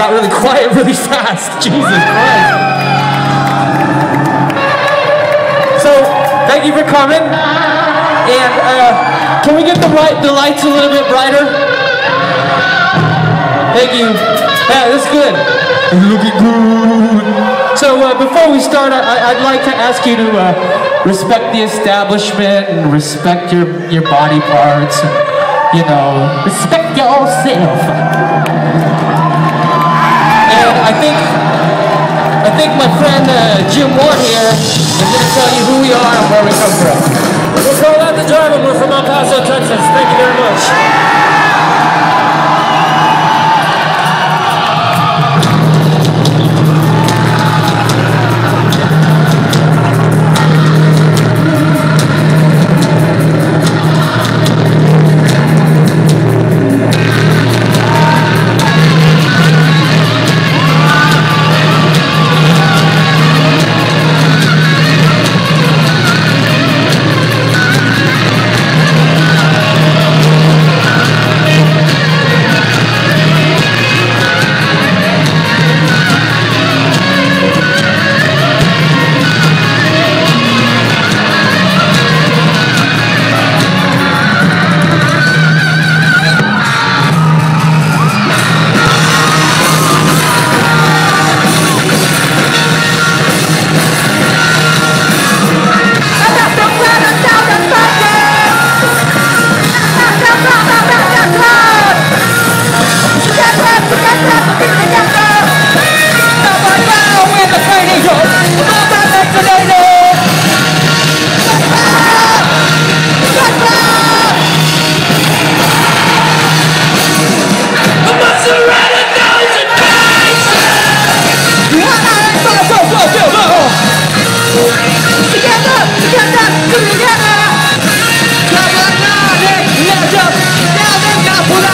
Got really quiet really fast. Jesus Christ. So, thank you for coming. And uh, can we get the, the lights a little bit brighter? Thank you. Yeah, that's good. Looking good. So uh, before we start, I, would like to ask you to uh, respect the establishment and respect your, your body parts. And, you know, respect yourself. And I think I think my friend uh, Jim Ward here is going to tell you who we are and where we come from. We're Carl Drive and we're from El Paso, Texas. Thank you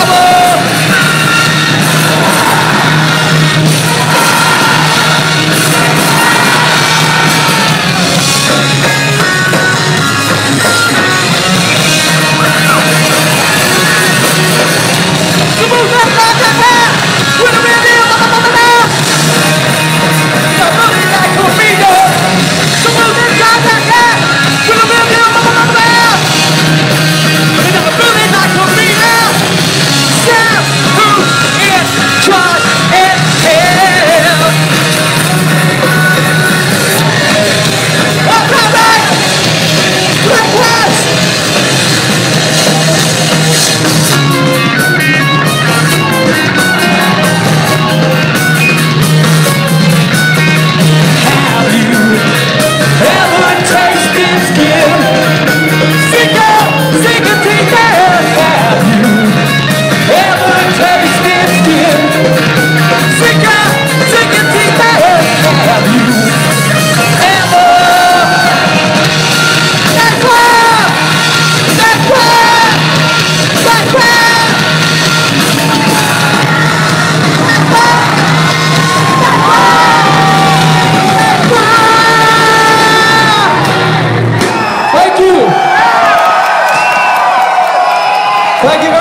Vamos! Thank you